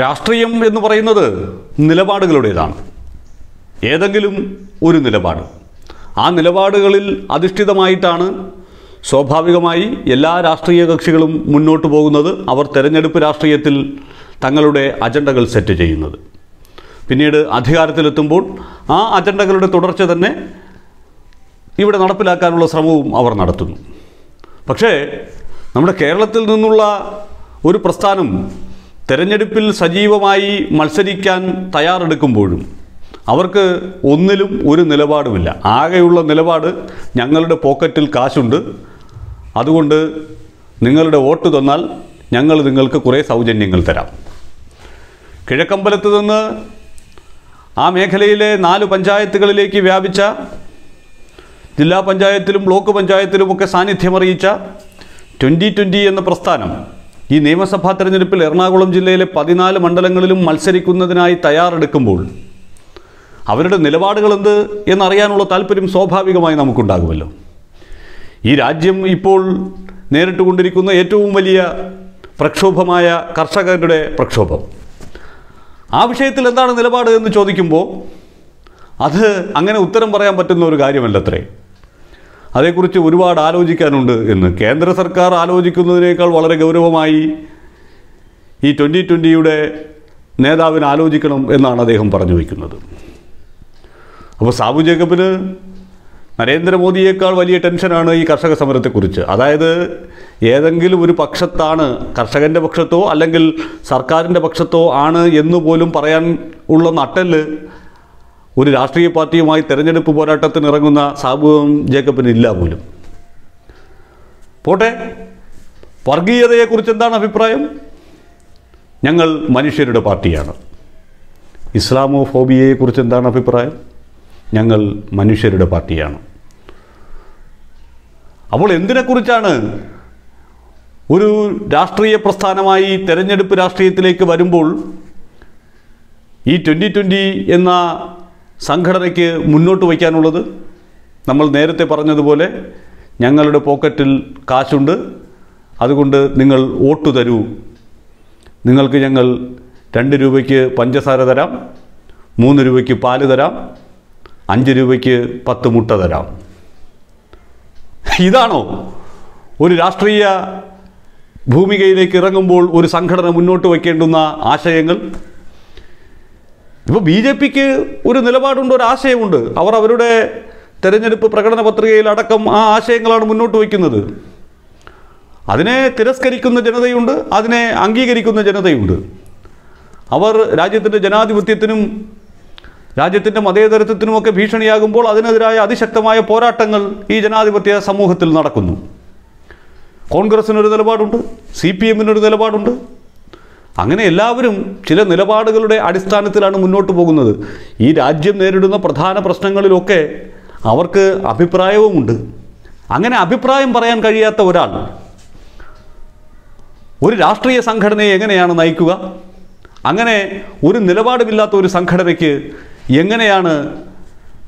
രാഷ്ട്രീയം എന്ന് പറയുന്നത് നിലപാടുകളുടേതാണ്. ഏതെങ്കിലും ഒരു നിലപാട്. ആ നിലപാടുകളിൽ അധിഷ്ഠിതമായിട്ടാണ് സ്വാഭാവികമായി എല്ലാ രാഷ്ട്രീയ കക്ഷികളും മുന്നോട്ട് പോകുന്നത്. അവർ തെരഞ്ഞെടുപ്പ് രാഷ്ട്രീയത്തിൽ തങ്ങളുടെ അജണ്ടകൾ സെറ്റ് ചെയ്യുന്നത്. പിന്നീട് അധികാരത്തിലെത്തുമ്പോൾ ആ അജണ്ടകളുടെ തുടർച്ച തന്നെ ഇവിടെ നടപ്പിലാക്കാനുള്ള ശ്രമവും അവർ നടത്തുന്നു. പക്ഷേ നമ്മുടെ കേരളത്തിൽ നിന്നുള്ള ഒരു പ്രസ്ഥാനം തെരഞ്ഞെടുപ്പിൽ സജീവമായി മത്സരിക്കാൻ തയ്യാറെടുക്കുമ്പോഴും അവർക്ക് ഒന്നിലും ഒരു നിലപാടുമില്ല. ആകെയുള്ള നിലപാട് ഞങ്ങളുടെ പോക്കറ്റിൽ കാശുണ്ട്. അതുകൊണ്ട് നിങ്ങളുടെ വോട്ട് തന്നാൽ ഞങ്ങൾ നിങ്ങൾക്ക് കുറേ സൗജന്യങ്ങൾ തരാം. കിഴക്കമ്പലത്ത് നിന്ന് ആ മേഖലയിലെ നാല് പഞ്ചായത്തുകളിലേക്ക് വ്യാപിച്ച ജില്ലാ പഞ്ചായത്തിലും ബ്ലോക്ക് പഞ്ചായത്തിലുമൊക്കെ സാന്നിധ്യമറിയിച്ച ട്വന്റി ട്വന്റി എന്ന പ്രസ്ഥാനം ഈ നിയമസഭാ തെരഞ്ഞെടുപ്പിൽ എറണാകുളം ജില്ലയിലെ പതിനാല് മണ്ഡലങ്ങളിലും മത്സരിക്കുന്നതിനായി തയ്യാറെടുക്കുമ്പോൾ അവരുടെ നിലപാടുകൾ എന്ത് എന്നറിയാനുള്ള താല്പര്യം സ്വാഭാവികമായി നമുക്കുണ്ടാകുമല്ലോ. ഈ രാജ്യം ഇപ്പോൾ നേരിട്ടുകൊണ്ടിരിക്കുന്ന ഏറ്റവും വലിയ പ്രക്ഷോഭമായ കർഷകരുടെ പ്രക്ഷോഭം. ആ വിഷയത്തിൽ എന്താണ് നിലപാട് എന്ന് ചോദിക്കുമ്പോൾ അത് അങ്ങനെ ഉത്തരം പറയാൻ പറ്റുന്ന ഒരു കാര്യമല്ലത്രേ. അതേക്കുറിച്ച് ഒരുപാട് ആലോചിക്കാനുണ്ട് എന്ന് കേന്ദ്ര സർക്കാർ ആലോചിക്കുന്നതിനേക്കാൾ വളരെ ഗൗരവമായി ഈ ട്വന്റി ട്വന്റിയുടെ നേതാവിന് ആലോചിക്കണം എന്നാണ് അദ്ദേഹം പറഞ്ഞു വയ്ക്കുന്നത്. അപ്പോൾ സാബു ജേക്കബിന് നരേന്ദ്രമോദിയേക്കാൾ വലിയ ടെൻഷനാണ് ഈ കർഷക സമരത്തെക്കുറിച്ച്. അതായത് ഏതെങ്കിലും ഒരു പക്ഷത്താണ് കർഷകന്റെ പക്ഷത്തോ അല്ലെങ്കിൽ സർക്കാരിന്റെ പക്ഷത്തോ ആണ് എന്ന് പോലും പറയാൻ ഉള്ള നട്ടൽ ഒരു രാഷ്ട്രീയ പാർട്ടിയുമായി തെരഞ്ഞെടുപ്പ് പോരാട്ടത്തിന് ഇറങ്ങുന്ന സാബുവും ജേക്കബിന് ഇല്ല പോലും. പോട്ടെ വർഗീയതയെക്കുറിച്ച് എന്താണ് അഭിപ്രായം? ഞങ്ങൾ മനുഷ്യരുടെ പാർട്ടിയാണ്. ഇസ്ലാമോ ഫോബിയയെക്കുറിച്ച് എന്താണ് അഭിപ്രായം? ഞങ്ങൾ മനുഷ്യരുടെ പാർട്ടിയാണ്. അപ്പോൾ എന്തിനെക്കുറിച്ചാണ് ഒരു രാഷ്ട്രീയ പ്രസ്ഥാനമായി തെരഞ്ഞെടുപ്പ് രാഷ്ട്രീയത്തിലേക്ക് വരുമ്പോൾ ഈ ട്വന്റി ട്വന്റി എന്ന സംഘടനയ്ക്ക് മുന്നോട്ട് വയ്ക്കാനുള്ളത് നമ്മൾ നേരത്തെ പറഞ്ഞതുപോലെ ഞങ്ങളുടെ പോക്കറ്റിൽ കാശുണ്ട്. അതുകൊണ്ട് നിങ്ങൾ വോട്ട് തരൂ. നിങ്ങൾക്ക് ഞങ്ങൾ രണ്ട് രൂപയ്ക്ക് പഞ്ചസാര തരാം മൂന്ന് രൂപയ്ക്ക് പാൽ തരാം അഞ്ച് രൂപയ്ക്ക് പത്ത് മുട്ട തരാം. ഇതാണോ? ഒരു രാഷ്ട്രീയ ഭൂമികയിലേക്ക് ഇറങ്ങുമ്പോൾ ഒരു സംഘടന മുന്നോട്ട് വയ്ക്കേണ്ടുന്ന ആശയങ്ങൾ? ഇപ്പോൾ ബി ജെ പിക്ക് ഒരു നിലപാടുണ്ട് ഒരു ആശയമുണ്ട്. അവർ അവരുടെ തെരഞ്ഞെടുപ്പ് പ്രകടന പത്രികയിൽ അടക്കം ആ ആശയങ്ങളാണ് മുന്നോട്ട് വയ്ക്കുന്നത്. അതിനെ തിരസ്കരിക്കുന്ന ജനതയുണ്ട് അതിനെ അംഗീകരിക്കുന്ന ജനതയുണ്ട്. അവർ രാജ്യത്തിന്റെ ജനാധിപത്യത്തിനും രാജ്യത്തിന്റെ മതേതരത്വത്തിനുമൊക്കെ ഭീഷണിയാകുമ്പോൾ അതിനെതിരായ അതിശക്തമായ പോരാട്ടങ്ങൾ ഈ ജനാധിപത്യ സമൂഹത്തിൽ നടക്കുന്നു. കോൺഗ്രസിനൊരു നിലപാടുണ്ട് സി പി എമ്മിനൊരു നിലപാടുണ്ട് അങ്ങനെ എല്ലാവരും ചില നിലപാടുകളുടെ അടിസ്ഥാനത്തിലാണ് മുന്നോട്ട് പോകുന്നത്. ഈ രാജ്യം നേരിടുന്ന പ്രധാന പ്രശ്നങ്ങളിലൊക്കെ അവർക്ക് അഭിപ്രായവുമുണ്ട്. അങ്ങനെ അഭിപ്രായം പറയാൻ കഴിയാത്ത ഒരാൾ ഒരു രാഷ്ട്രീയ സംഘടനയെ എങ്ങനെയാണ് നയിക്കുക? അങ്ങനെ ഒരു നിലപാടുമില്ലാത്ത ഒരു സംഘടനയ്ക്ക് എങ്ങനെയാണ്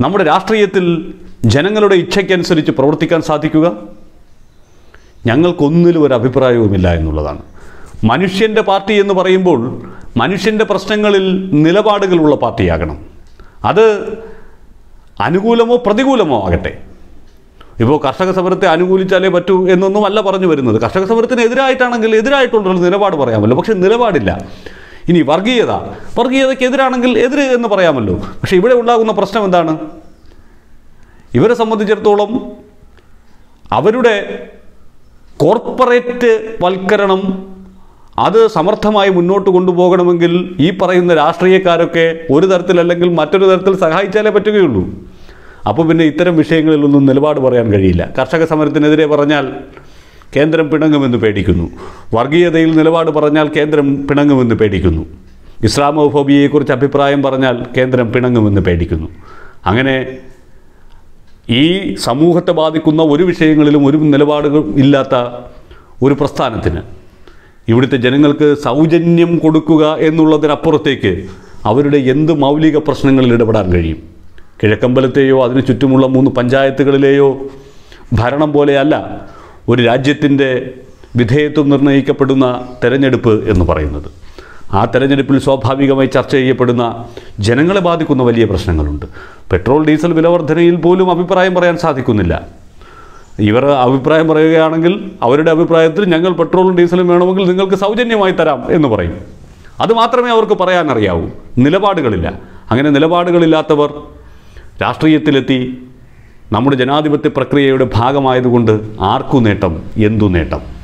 നമ്മുടെ രാഷ്ട്രീയത്തിൽ ജനങ്ങളുടെ ഇച്ഛയ്ക്കനുസരിച്ച് പ്രവർത്തിക്കാൻ സാധിക്കുക? ഞങ്ങൾക്കൊന്നിലും ഒരു അഭിപ്രായവുമില്ല എന്നുള്ളതാണ്. മനുഷ്യന്റെ പാർട്ടി എന്ന് പറയുമ്പോൾ മനുഷ്യന്റെ പ്രശ്നങ്ങളിൽ നിലപാടുകളുള്ള പാർട്ടിയാകണം. അത് അനുകൂലമോ പ്രതികൂലമോ ആകട്ടെ. ഇപ്പോൾ കർഷക സമരത്തെ അനുകൂലിച്ചാലേ പറ്റൂ എന്നൊന്നും അല്ല പറഞ്ഞു വരുന്നത്. കർഷക സമരത്തിന് എതിരായിട്ടാണെങ്കിൽ എതിരായിട്ടുള്ള നിലപാട് പറയാമല്ലോ. പക്ഷേ നിലപാടില്ല. ഇനി വർഗീയത. വർഗീയതയ്ക്ക് എതിരാണെങ്കിൽ എതിര് എന്ന് പറയാമല്ലോ. പക്ഷേ ഇവിടെ ഉണ്ടാകുന്ന പ്രശ്നം എന്താണ്? ഇവരെ സംബന്ധിച്ചിടത്തോളം അവരുടെ കോർപ്പറേറ്റ് വൽക്കരണം അത് സമർത്ഥമായി മുന്നോട്ട് കൊണ്ടുപോകണമെങ്കിൽ ഈ പറയുന്ന രാഷ്ട്രീയക്കാരൊക്കെ ഒരു തരത്തിലല്ലെങ്കിൽ മറ്റൊരു തരത്തിൽ സഹായിച്ചാലേ പറ്റുകയുള്ളൂ. അപ്പോൾ പിന്നെ ഇത്തരം വിഷയങ്ങളിലൊന്നും നിലപാട് പറയാൻ കഴിയില്ല. കർഷക സമരത്തിനെതിരെ പറഞ്ഞാൽ കേന്ദ്രം പിണങ്ങുമെന്ന് പേടിക്കുന്നു. വർഗീയതയിൽ നിലപാട് പറഞ്ഞാൽ കേന്ദ്രം പിണങ്ങുമെന്ന് പേടിക്കുന്നു. ഇസ്ലാമോഫോബിയയെക്കുറിച്ച് അഭിപ്രായം പറഞ്ഞാൽ കേന്ദ്രം പിണങ്ങുമെന്ന് പേടിക്കുന്നു. അങ്ങനെ ഈ സമൂഹത്തെ ബാധിക്കുന്ന ഒരു വിഷയങ്ങളിലും ഒരു നിലപാടുകൾ ഇല്ലാത്ത ഒരു പ്രസ്ഥാനത്തിന് ഇവിടുത്തെ ജനങ്ങൾക്ക് സൗജന്യം കൊടുക്കുക എന്നുള്ളതിനപ്പുറത്തേക്ക് അവരുടെ എന്ത് മൗലിക പ്രശ്നങ്ങളിൽ ഇടപെടാൻ കഴിയും? കിഴക്കമ്പലത്തെയോ അതിനു ചുറ്റുമുള്ള മൂന്ന് പഞ്ചായത്തുകളിലെയോ? ഭരണം പോലെയല്ല ഒരു രാജ്യത്തിന്റെ വിധേയത്വം നിർണയിക്കപ്പെടുന്ന തെരഞ്ഞെടുപ്പ് എന്ന് പറയുന്നത്. ആ തെരഞ്ഞെടുപ്പിൽ സ്വാഭാവികമായി ചർച്ച ചെയ്യപ്പെടുന്ന ജനങ്ങളെ ബാധിക്കുന്ന വലിയ പ്രശ്നങ്ങളുണ്ട്. പെട്രോൾ ഡീസൽ വിലവർദ്ധനയിൽ പോലും അഭിപ്രായം പറയാൻ സാധിക്കുന്നില്ല. ഇവർ അഭിപ്രായം പറയുകയാണെങ്കിൽ അവരുടെ അഭിപ്രായത്തിൽ ഞങ്ങൾ പെട്രോളും ഡീസലും വേണമെങ്കിൽ നിങ്ങൾക്ക് സൗജന്യമായി തരാം എന്ന് പറയും. അതുമാത്രമേ അവർക്ക് പറയാൻ അറിയാവൂ നിലപാടുകളില്ല. അങ്ങനെ നിലപാടുകളില്ലാത്തവർ രാഷ്ട്രീയത്തിലെത്തി നമ്മുടെ ജനാധിപത്യ പ്രക്രിയയുടെ ഭാഗമായതുകൊണ്ട് ആർക്കു നേട്ടം? എന്തു നേട്ടം?